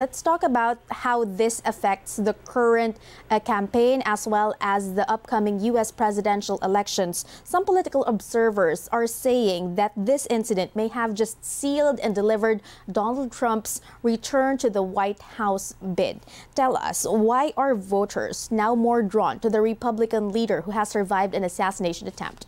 Let's talk about how this affects the current uh, campaign as well as the upcoming U.S. presidential elections. Some political observers are saying that this incident may have just sealed and delivered Donald Trump's return to the White House bid. Tell us, why are voters now more drawn to the Republican leader who has survived an assassination attempt?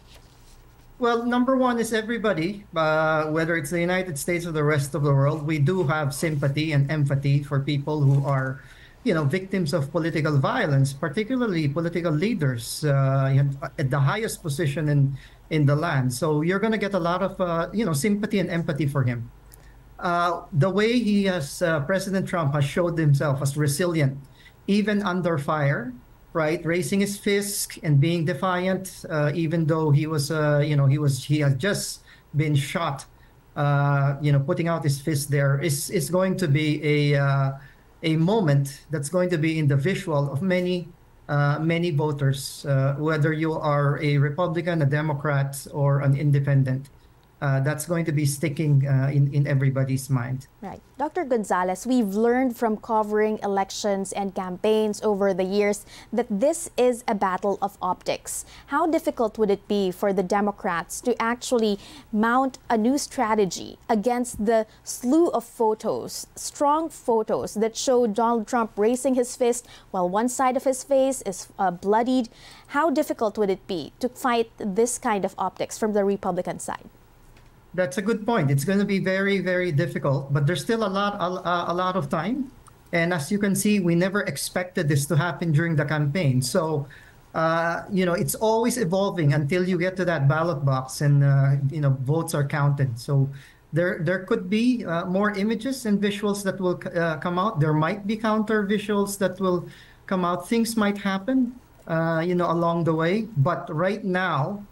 Well, number one is everybody, uh, whether it's the United States or the rest of the world, we do have sympathy and empathy for people who are, you know, victims of political violence, particularly political leaders uh, at the highest position in in the land. So you're going to get a lot of, uh, you know, sympathy and empathy for him. Uh, the way he has, uh, President Trump has showed himself as resilient, even under fire right, raising his fist and being defiant, uh, even though he was, uh, you know, he was he has just been shot. Uh, you know, putting out his fist there is is going to be a uh, a moment that's going to be in the visual of many uh, many voters, uh, whether you are a Republican, a Democrat, or an independent uh, that's going to be sticking uh, in, in everybody's mind. Right. Dr. Gonzalez, we've learned from covering elections and campaigns over the years that this is a battle of optics. How difficult would it be for the Democrats to actually mount a new strategy against the slew of photos, strong photos that show Donald Trump raising his fist while one side of his face is uh, bloodied? How difficult would it be to fight this kind of optics from the Republican side? That's a good point. It's going to be very, very difficult, but there's still a lot, a, a lot of time. And as you can see, we never expected this to happen during the campaign. So, uh, you know, it's always evolving until you get to that ballot box and uh, you know votes are counted. So there there could be uh, more images and visuals that will uh, come out. There might be counter visuals that will come out. Things might happen, uh, you know, along the way. But right now,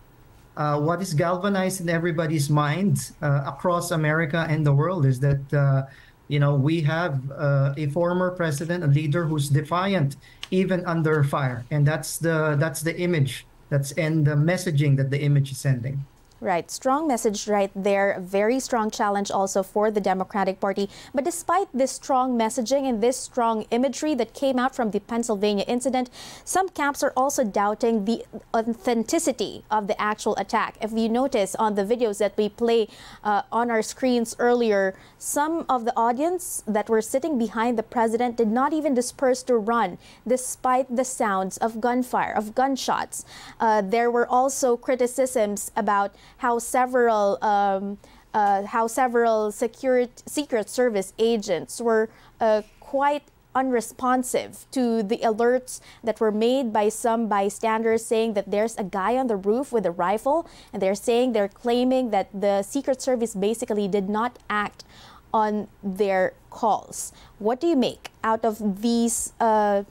uh, what is galvanized in everybody's mind uh, across America and the world is that uh, you know we have uh, a former president, a leader who's defiant even under fire, and that's the that's the image that's and the messaging that the image is sending. Right, strong message right there. Very strong challenge also for the Democratic Party. But despite this strong messaging and this strong imagery that came out from the Pennsylvania incident, some camps are also doubting the authenticity of the actual attack. If you notice on the videos that we play uh, on our screens earlier, some of the audience that were sitting behind the president did not even disperse to run despite the sounds of gunfire, of gunshots. Uh, there were also criticisms about how several um, uh, how several security, Secret Service agents were uh, quite unresponsive to the alerts that were made by some bystanders saying that there's a guy on the roof with a rifle and they're saying they're claiming that the Secret Service basically did not act on their calls. What do you make out of these uh,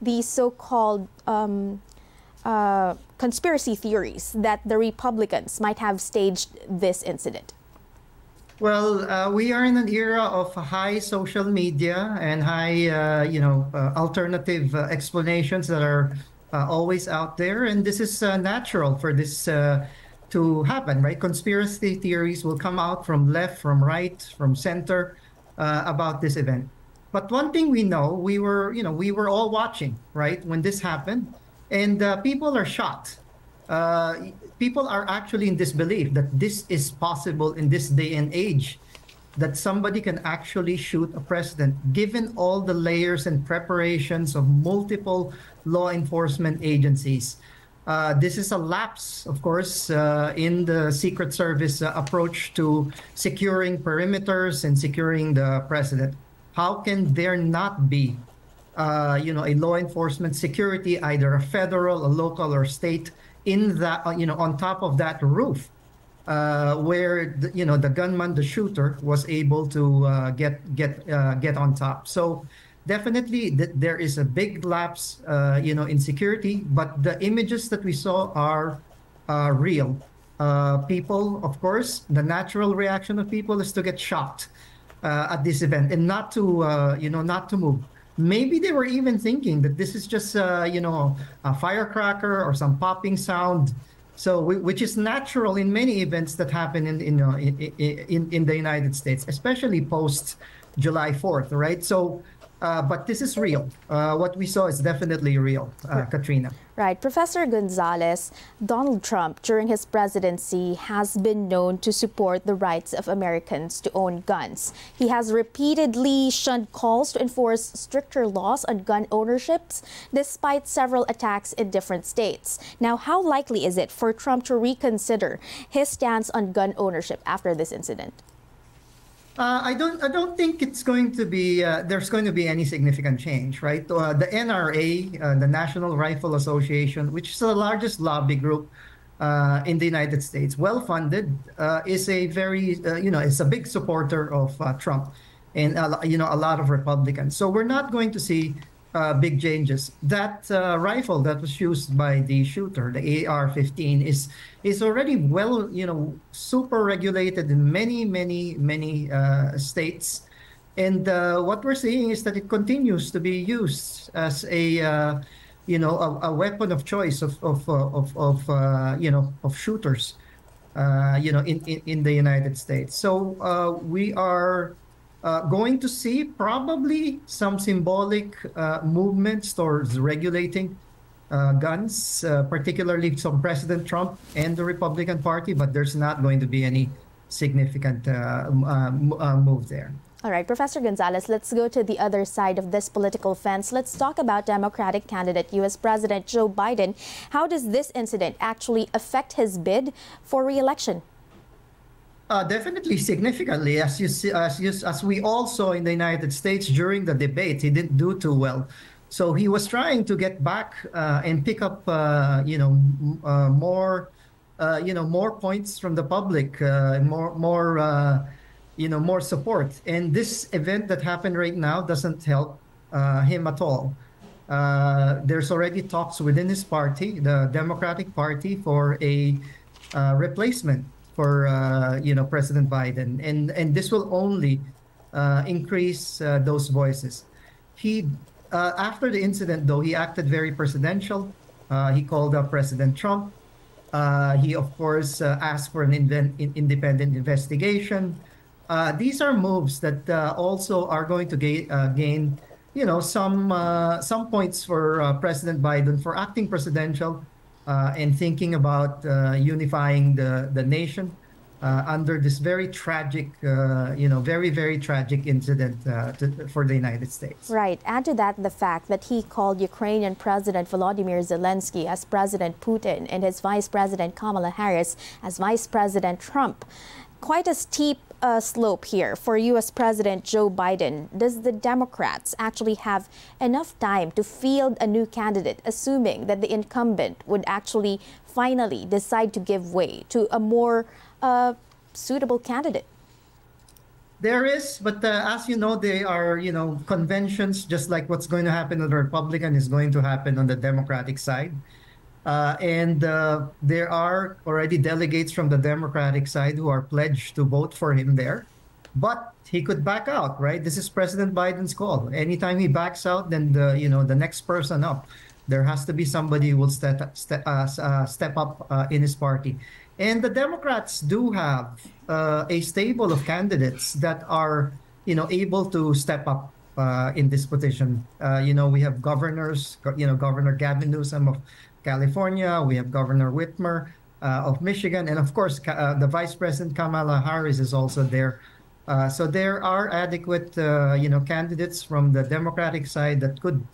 these so-called um, uh, conspiracy theories that the Republicans might have staged this incident? Well, uh, we are in an era of high social media and high, uh, you know, uh, alternative uh, explanations that are always out there, and this is natural for this to happen, right? Conspiracy theories will come out from left, from right, from center about this event. But one thing we know, we were, you know, we were all watching, right, when this happened and uh, people are shocked. Uh, people are actually in disbelief that this is possible in this day and age, that somebody can actually shoot a president, given all the layers and preparations of multiple law enforcement agencies. Uh, this is a lapse, of course, uh, in the Secret Service uh, approach to securing perimeters and securing the president. How can there not be uh, you know, a law enforcement security, either a federal, a local, or state, in that, uh, you know, on top of that roof, uh, where the, you know the gunman, the shooter, was able to uh, get get uh, get on top. So definitely, th- there is a big lapse, uh, you know, in security. But the images that we saw are real. people, of course, the natural reaction of people is to get shocked at this event and not to, you know, not to move maybe they were even thinking that this is just uh, you know a firecracker or some popping sound so which is natural in many events that happen in in, in in, in the United States especially post July 4th, right? So, uh, but this is real. Uh, what we saw is definitely real, uh, Katrina. Right. Professor Gonzalez, Donald Trump, during his presidency, has been known to support the rights of Americans to own guns. He has repeatedly shunned calls to enforce stricter laws on gun ownerships, despite several attacks in different states. Now, how likely is it for Trump to reconsider his stance on gun ownership after this incident? Uh, I don't. I don't think it's going to be. Uh, there's going to be any significant change, right? Uh, the NRA, uh, the National Rifle Association, which is the largest lobby group uh, in the United States, well funded, uh, is a very, you know, it's a big supporter of Trump, and you know, a lot of Republicans. So we're not going to see uh, big changes. That uh, rifle that was used by the shooter, the AR-15, is is already well, you know, super regulated in many, many, many uh, states. And uh, what we're seeing is that it continues to be used as a, uh, you know, a, a, weapon of choice of of uh, of, of you know of shooters, you know, in, in, in the United States. So we are uh, going to see probably some symbolic uh, movements towards regulating uh, guns, uh, particularly from President Trump and the Republican Party, but there's not going to be any significant uh, move there. All right, Professor Gonzalez, let's go to the other side of this political fence. Let's talk about Democratic candidate U.S. President Joe Biden. How does this incident actually affect his bid for re-election? Uh, definitely significantly, as you see, as you, as we all saw in the United States during the debate, he didn't do too well. So he was trying to get back uh, and pick up, uh, you know, uh, more, uh, you know, more points from the public, uh, more, more, you know, more support. And this event that happened right now doesn't help him at all. there's already talks within his party, the Democratic Party, for a replacement for uh, you know President Biden, and and this will only uh, increase uh, those voices. He uh, after the incident, though, he acted very presidential. Uh, he called up President Trump. Uh, he of course asked for an in independent investigation. these are moves that also are going to ga gain, you know, some some points for President Biden for acting presidential and thinking about uh, unifying the, the nation uh, under this very tragic, uh, you know, very, very tragic incident uh, to, for the United States. Right. Add to that the fact that he called Ukrainian President Volodymyr Zelensky as President Putin and his Vice President Kamala Harris as Vice President Trump. Quite a steep uh, slope here for U.S. President Joe Biden. Does the Democrats actually have enough time to field a new candidate, assuming that the incumbent would actually finally decide to give way to a more uh, suitable candidate? There is, but uh, as you know, they are, you know, conventions, just like what's going to happen on the Republican is going to happen on the Democratic side. Uh, and uh, there are already delegates from the Democratic side who are pledged to vote for him there. But he could back out, right? This is President Biden's call. Anytime he backs out, then the you know the next person up, there has to be somebody who will step step, uh, uh, step up uh, in his party. And the Democrats do have uh, a stable of candidates that are you know able to step up in this position. you know we have governors, you know Governor Gavin Newsom of California. We have Governor Whitmer uh, of Michigan, and of course, uh, the Vice President Kamala Harris is also there. Uh, so there are adequate, uh, you know, candidates from the Democratic side that could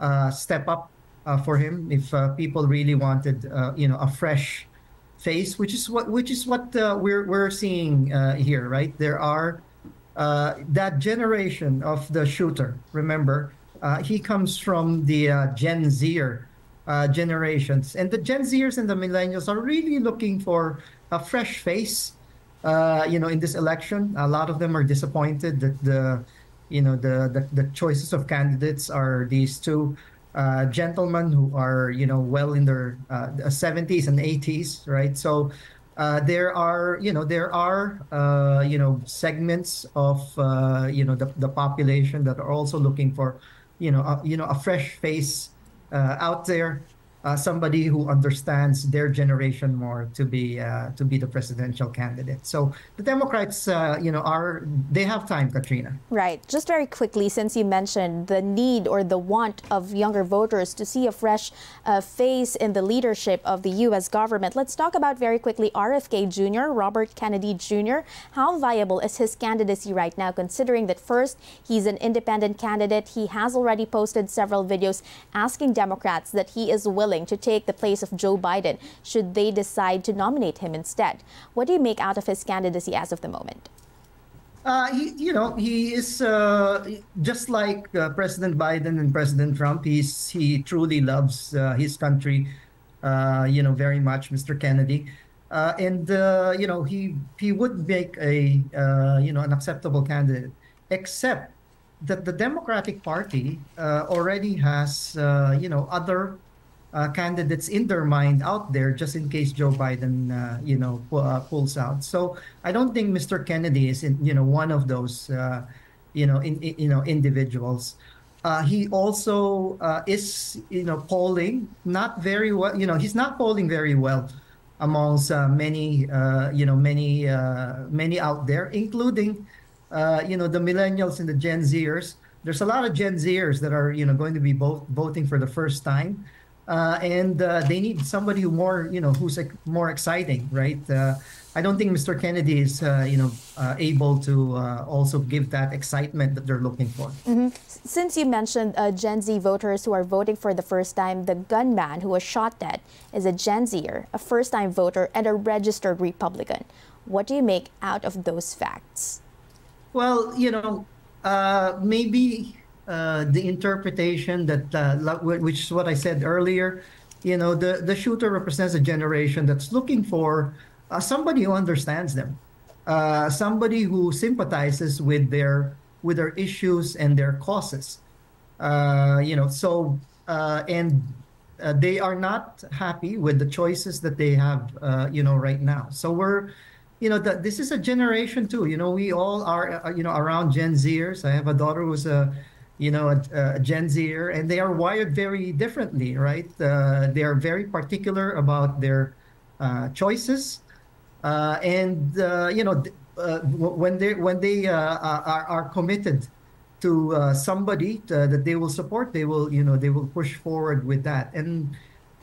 uh, step up uh, for him if people really wanted, you know, a fresh face, which is what which is what we're we're seeing here, right? There are that generation of the shooter. Remember, he comes from the Gen Zer uh, generations. And the Gen Zers and the millennials are really looking for a fresh face. Uh, you know, in this election, a lot of them are disappointed that the, you know, the the, the choices of candidates are these two uh, gentlemen who are, you know, well in their 70s uh, and 80s, right? So. Uh, there are, you know, there are, uh, you know, segments of, you know, the, the population that are also looking for, you know, a, you know, a fresh face uh, out there. Uh, somebody who understands their generation more to be uh, to be the presidential candidate. So the Democrats, uh, you know, are they have time, Katrina. Right. Just very quickly, since you mentioned the need or the want of younger voters to see a fresh uh, face in the leadership of the U.S. government, let's talk about very quickly RFK Jr., Robert Kennedy Jr. How viable is his candidacy right now, considering that first he's an independent candidate, he has already posted several videos asking Democrats that he is willing willing to take the place of Joe Biden should they decide to nominate him instead. What do you make out of his candidacy as of the moment? Uh, he, you know, he is uh, just like uh, President Biden and President Trump. He's he truly loves uh, his country, uh, you know, very much, Mr. Kennedy, uh, and you know he he would make a you know an acceptable candidate, except that the Democratic Party already has you know other uh, candidates in their mind out there just in case Joe Biden, uh, you know, uh, pulls out. So I don't think Mr. Kennedy is, in, you know, one of those, uh, you know, in, in, you know, individuals. Uh, he also uh, is, you know, polling not very well. You know, he's not polling very well amongst many, you know, many, many out there, including, you know, the millennials and the Gen Zers. There's a lot of Gen Zers that are, you know, going to be both voting for the first time uh, and uh, they need somebody who more you know who's like, more exciting right? Uh, i don't think mr kennedy is uh, you know uh, able to uh, also give that excitement that they're looking for. Mm-hmm. since you mentioned gen z voters who are voting for the first time the gunman who was shot dead is a gen zer a first time voter and a registered republican. What do you make out of those facts? Well you know maybe uh, the interpretation that, uh, which is what I said earlier, you know, the, the shooter represents a generation that's looking for uh, somebody who understands them, uh, somebody who sympathizes with their with their issues and their causes. Uh, you know, so and they are not happy with the choices that they have, you know, right now. So we're you know, that this is a generation too. You know, we all are, you know, around Gen Zers. I have a daughter who's a you know, a, a Gen Zer, and they are wired very differently, right? Uh, they are very particular about their uh, choices, uh, and uh, you know, uh, when they when they uh, are, are committed to somebody to, that they will support, they will you know they will push forward with that, and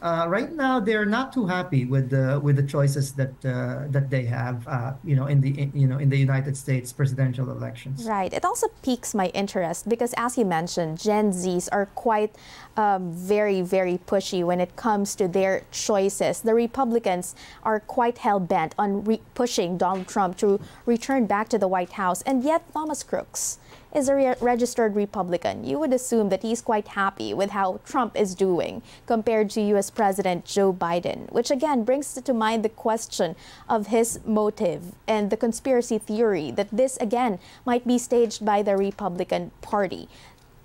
uh, right now they're not too happy with the with the choices that uh, that they have uh, you know in the in, you know in the United States presidential elections. Right. It also piques my interest because as you mentioned, Gen Zs are quite um, very very pushy when it comes to their choices. The Republicans are quite hell bent on pushing Donald Trump to return back to the White House, and yet Thomas Crooks is a re registered Republican. You would assume that he's quite happy with how Trump is doing compared to U.S. President Joe Biden, which again brings to mind the question of his motive and the conspiracy theory that this again might be staged by the Republican Party.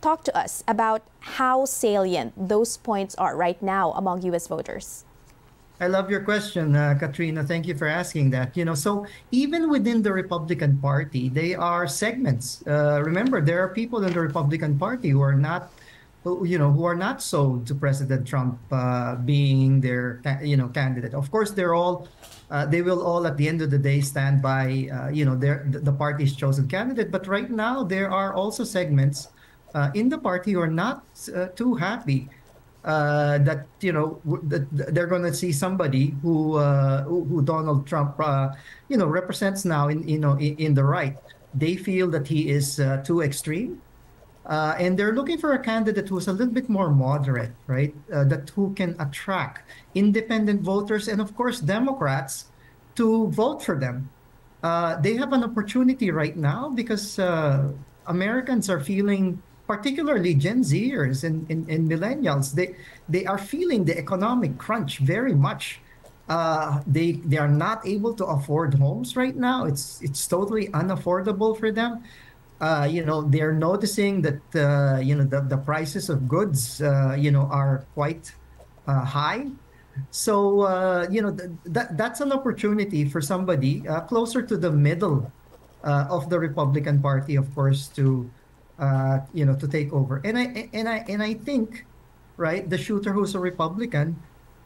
Talk to us about how salient those points are right now among U.S. voters. I love your question, uh, Katrina. Thank you for asking that. You know, so even within the Republican Party, they are segments. Uh, remember, there are people in the Republican Party who are not, who, you know, who are not sold to President Trump uh, being their, you know, candidate. Of course, they're all, uh, they will all at the end of the day stand by, uh, you know, their the party's chosen candidate. But right now, there are also segments uh, in the party who are not too happy uh, that you know that they're going to see somebody who, uh, who Donald Trump uh, you know represents now in you know in, in, the right. They feel that he is uh, too extreme, uh, and they're looking for a candidate who's a little bit more moderate, right? Uh, that who can attract independent voters and of course Democrats to vote for them. they have an opportunity right now because Americans are feeling particularly Gen Zers and, and, and millennials, they they are feeling the economic crunch very much. Uh, they they are not able to afford homes right now. It's it's totally unaffordable for them. Uh, you know they're noticing that uh, you know the, the prices of goods uh, you know are quite uh, high. So uh, you know th- that that's an opportunity for somebody closer to the middle of the Republican Party, of course, to uh, you know, to take over. And I and I and I think, right, the shooter who's a Republican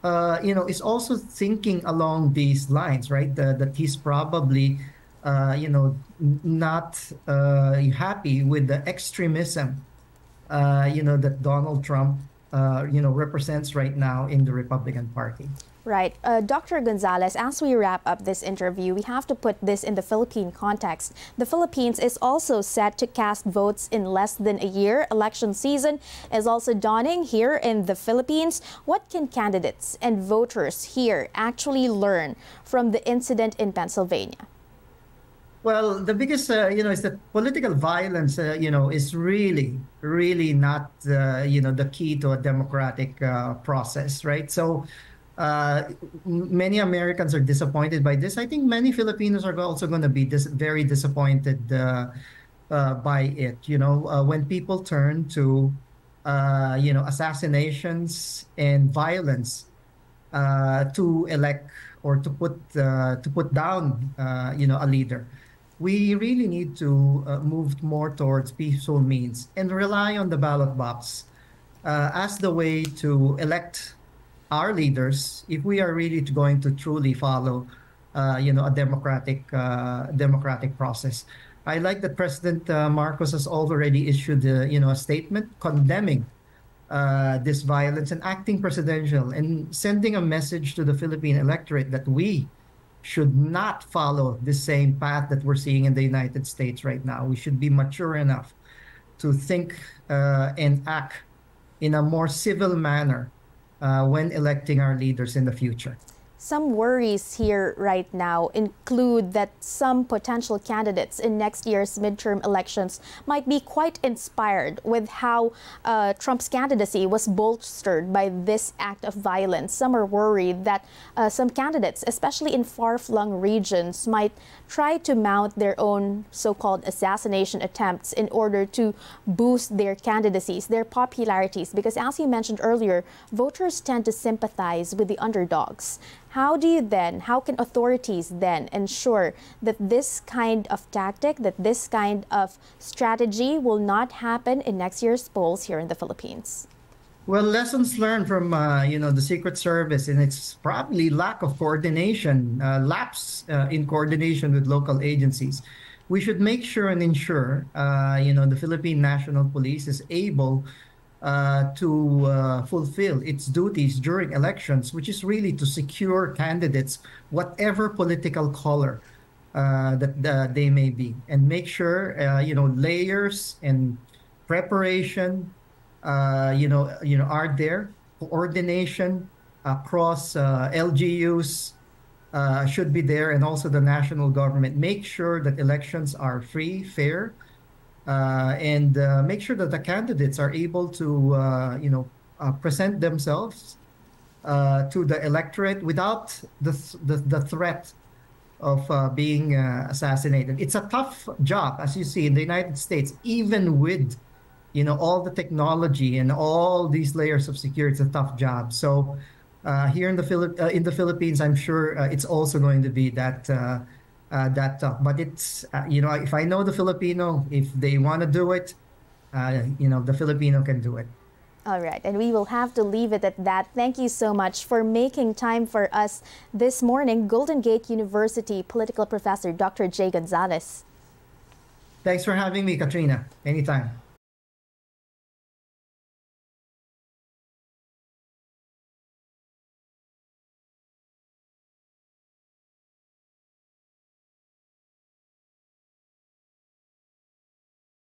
uh, you know, is also thinking along these lines, right? The, that he's probably, uh, you know, not uh, happy with the extremism, uh, you know, that Donald Trump, uh, you know, represents right now in the Republican Party. Right. Uh, Dr. Gonzalez, as we wrap up this interview, we have to put this in the Philippine context. The Philippines is also set to cast votes in less than a year. Election season is also dawning here in the Philippines. What can candidates and voters here actually learn from the incident in Pennsylvania? Well, the biggest, uh, you know, is that political violence, uh, you know, is really, really not, uh, you know, the key to a democratic uh, process, right? So, uh, many Americans are disappointed by this. I think many Filipinos are also going to be dis- very disappointed uh, uh, by it. You know, uh, when people turn to, uh, you know, assassinations and violence uh, to elect or to put to put down, you know, a leader. We really need to move more towards peaceful means and rely on the ballot box as the way to elect our leaders, if we are really going to truly follow, uh, you know, a democratic uh, democratic process. I like that President uh, Marcos has already issued, uh, you know, a statement condemning uh, this violence and acting presidential and sending a message to the Philippine electorate that we should not follow the same path that we're seeing in the United States right now. We should be mature enough to think uh, and act in a more civil manner uh, when electing our leaders in the future. Some worries here right now include that some potential candidates in next year's midterm elections might be quite inspired with how uh, Trump's candidacy was bolstered by this act of violence. Some are worried that uh, some candidates, especially in far flung regions, might try to mount their own so called assassination attempts in order to boost their candidacies, their popularities. Because, as you mentioned earlier, voters tend to sympathize with the underdogs. How do you then, how can authorities then ensure that this kind of tactic, that this kind of strategy will not happen in next year's polls here in the Philippines? Well, lessons learned from uh, you know the Secret Service and its probably lack of coordination, uh, lapse uh, in coordination with local agencies. We should make sure and ensure uh, you know the Philippine National Police is able uh, to uh, fulfill its duties during elections, which is really to secure candidates, whatever political color that they may be, and make sure you know layers and preparation, uh, you know, you know, are there. Coordination across LGUs should be there, and also the national government. Make sure that elections are free, fair, uh, and uh, make sure that the candidates are able to, uh, you know, present themselves to the electorate without the, the, the threat of uh, being uh, assassinated. It's a tough job, as you see in the United States, even with you know all the technology and all these layers of security. It's a tough job. So uh, here in the Philip in the Philippines, I'm sure it's also going to be that uh, that tough. But it's uh, you know if I know the Filipino, if they want to do it, uh, you know the Filipino can do it. All right, and we will have to leave it at that. Thank you so much for making time for us this morning, Golden Gate University political professor Dr. Jay Gonzalez. Thanks for having me, Katrina. Anytime.